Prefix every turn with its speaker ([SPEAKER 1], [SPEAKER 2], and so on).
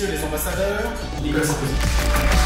[SPEAKER 1] messieurs les ambassadeurs, Nicolas Sarkozy.